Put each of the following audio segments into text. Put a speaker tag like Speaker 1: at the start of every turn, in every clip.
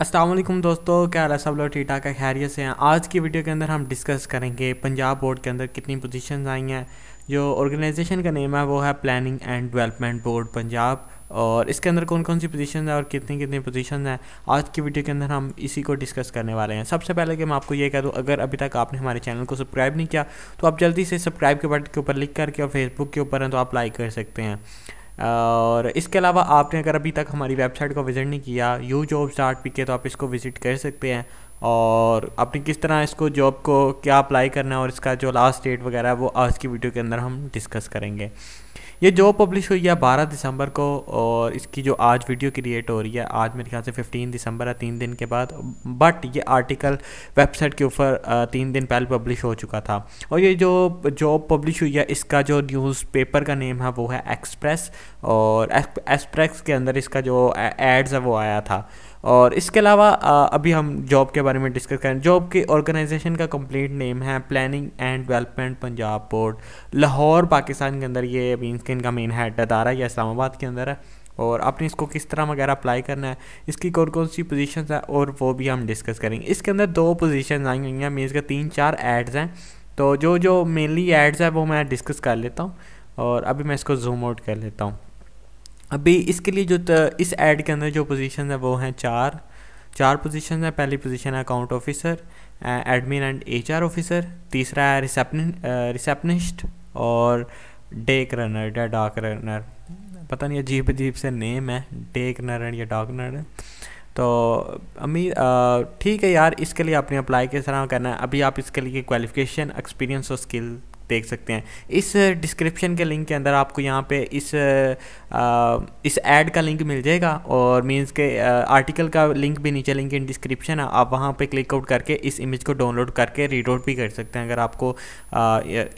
Speaker 1: असलम दोस्तों, क्या हाल है सब लोग? ठीक ठाक है, खैरियत से हैं। आज की वीडियो के अंदर हम डिस्कस करेंगे पंजाब बोर्ड के अंदर कितनी पोजीशंस आई हैं। जो ऑर्गेनाइजेशन का नेम है, वो है planning and development board Punjab. और इसके अंदर कौन कौन सी पोजीशन है और कितनी कितनी पोजीशन हैं, आज की वीडियो के अंदर हम इसी को डिस्कस करने वाले हैं। सबसे पहले कि मैं आपको ये कह दूँ, अगर अभी तक आपने हमारे चैनल को सब्सक्राइब नहीं किया तो आप जल्दी से सब्सक्राइब के बटन के ऊपर लिख करके और फेसबुक के ऊपर हैं तो आप लाइक कर सकते हैं। और इसके अलावा आपने अगर अभी तक हमारी वेबसाइट को विज़िट नहीं किया यू जॉब स्टार्ट पी के तो आप इसको विज़िट कर सकते हैं। और आपने किस तरह इसको जॉब को क्या अप्लाई करना है और इसका जो लास्ट डेट वगैरह है, वो आज की वीडियो के अंदर हम डिस्कस करेंगे। ये जॉब पब्लिश हुई है बारह दिसंबर को और इसकी जो आज वीडियो क्रिएट हो रही है, आज मेरे ख्याल से फिफ्टीन दिसंबर है, तीन दिन के बाद बट ये आर्टिकल वेबसाइट के ऊपर तीन दिन पहले पब्लिश हो चुका था। और ये जो जॉब पब्लिश हुई है, इसका जो न्यूज़पेपर का नेम है, वो है एक्सप्रेस और एक्सप्रेस के अंदर इसका जो एड्स है, वो आया था। और इसके अलावा अभी हम जॉब के बारे में डिस्कस करें। जॉब के ऑर्गेनाइजेशन का कंप्लीट नेम है planning and development Punjab board Lahore, Pakistan के अंदर ये मीन्स के इनका मेन हेड अदारा या इस्लामाबाद के अंदर है। और आपने इसको किस तरह वगैरह अप्लाई करना है, इसकी कौन कौन सी पोजीशन है, और वो भी हम डिस्कस करेंगे। इसके अंदर दो पोजीशन आई हुई हैं मीन्स के तीन चार एड्स हैं। तो जो जो मेनली एड्स है, वो मैं डिस्कस कर लेता हूँ और अभी मैं इसको जूम आउट कर लेता हूँ। अभी इसके लिए जो इस ऐड के अंदर जो पोजीशन है वो हैं चार। चार पोजीशन है, पहली पोजीशन है account officer admin and HR officer तीसरा है रिसेप्शन रिसेप्शनिस्ट और डेक रनर या डाक रनर पता नहीं, अजीब अजीब से नेम है डेक नर या डाक रनर तो अमीर ठीक है यार, इसके लिए आपने अप्लाई किस तरह करना है? अभी आप इसके लिए क्वालिफिकेशन एक्सपीरियंस और स्किल देख सकते हैं। इस डिस्क्रिप्शन के लिंक के अंदर आपको यहाँ पे इस आ, इस ऐड का लिंक मिल जाएगा और मींस के आर्टिकल का लिंक भी नीचे लिंक इन डिस्क्रिप्शन है। आप वहाँ पे क्लिक आउट करके इस इमेज को डाउनलोड करके रीड आउट भी कर सकते हैं अगर आपको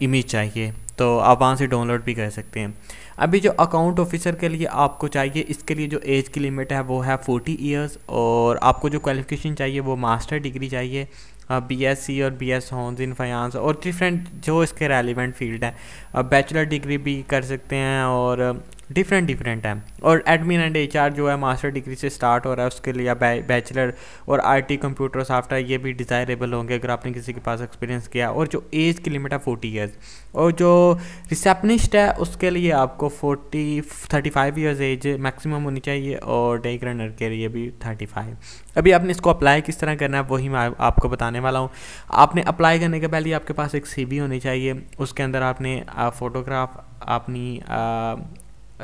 Speaker 1: इमेज चाहिए। तो आप वहाँ से डाउनलोड भी कर सकते हैं। अभी जो अकाउंट ऑफिसर के लिए आपको चाहिए इसके लिए जो एज की लिमिट है वो है फोर्टी ईयर्स और आपको जो क्वालिफिकेशन चाहिए वो मास्टर डिग्री चाहिए। बी एस सी और B S hons in finance और डिफरेंट जो इसके रेलिवेंट फ़ील्ड है। बैचलर डिग्री भी कर सकते हैं और डिफरेंट डिफरेंट है। और एडमिन एंड एच जो है मास्टर डिग्री से स्टार्ट हो रहा है, उसके लिए बैचलर और आईटी कंप्यूटर सॉफ्टवेयर ये भी डिज़ायरेबल होंगे, अगर आपने किसी के पास एक्सपीरियंस किया। और जो एज की लिमिट है फोर्टी ईयर्स और जो रिसेप्शनिस्ट है, उसके लिए आपको forty thirty five years age maximum होनी चाहिए और डेक रनर के लिए भी थर्टी फाइव अभी आपने इसको अप्लाई किस तरह करना है, वही मैं आपको बताने वाला हूँ। आपने अप्लाई करने के पहले आपके पास एक सी होनी चाहिए। उसके अंदर आपने फ़ोटोग्राफ अपनी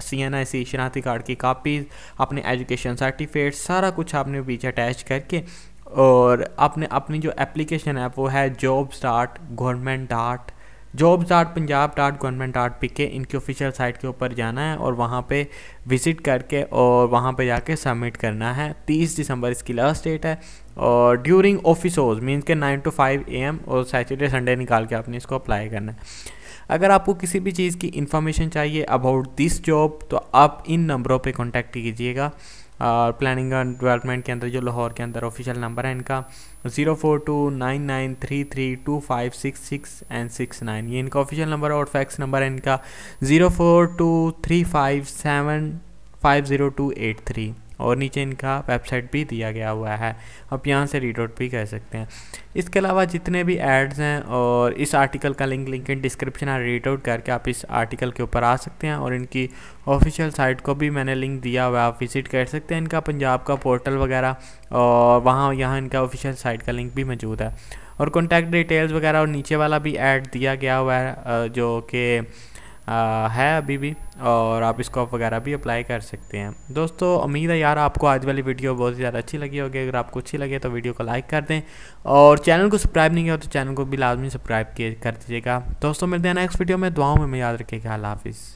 Speaker 1: सी एन आई सी शनाती कार्ड की कापीज़ अपने एजुकेशन सर्टिफिकेट सारा कुछ आपने पीछे अटैच करके और आपने अपनी जो एप्लीकेशन है वो है job start government dot job start Punjab dot government dot P K इनकी ऑफिशियल साइट के ऊपर जाना है और वहाँ पे विज़िट करके और वहाँ पे जाके सबमिट करना है। तीस दिसंबर इसकी लास्ट डेट है और ड्यूरिंग ऑफ़िस होज मीन्स के nine to five A M और सैटरडे संडे निकाल के आपने इसको अप्लाई करना है। अगर आपको किसी भी चीज़ की इन्फॉर्मेशन चाहिए अबाउट दिस जॉब तो आप इन नंबरों पे कांटेक्ट कीजिएगा। और प्लानिंग एंड डेवलपमेंट के अंदर जो लाहौर के अंदर ऑफिशियल नंबर है इनका zero four two nine nine three three two five six six and six nine ये इनका ऑफिशियल नंबर और फैक्स नंबर है इनका zero four two three five seven five zero two eight three और नीचे इनका वेबसाइट भी दिया गया हुआ है। आप यहाँ से रीड आउट भी कर सकते हैं। इसके अलावा जितने भी एड्स हैं और इस आर्टिकल का लिंक लिंक इन डिस्क्रिप्शन है रीड आउट करके आप इस आर्टिकल के ऊपर आ सकते हैं और इनकी ऑफिशियल साइट को भी मैंने लिंक दिया हुआ है। आप विज़िट कर सकते हैं इनका पंजाब का पोर्टल वगैरह और वहाँ, यहाँ इनका ऑफिशियल साइट का लिंक भी मौजूद है। और कॉन्टैक्ट डिटेल्स वगैरह और नीचे वाला भी ऐड दिया गया हुआ है जो कि है अभी भी और आप इसको वगैरह भी अप्लाई कर सकते हैं। दोस्तों, उम्मीद है यार आपको आज वाली वीडियो बहुत ही ज़्यादा अच्छी लगी होगी। अगर आपको अच्छी लगे तो वीडियो को लाइक कर दें और चैनल को सब्सक्राइब नहीं किया तो चैनल को भी लाजमी सब्सक्राइब कर दीजिएगा। दोस्तों, मिलते हैं नेक्स्ट वीडियो में। दुआओं में याद रखिएगा। हाफिज़।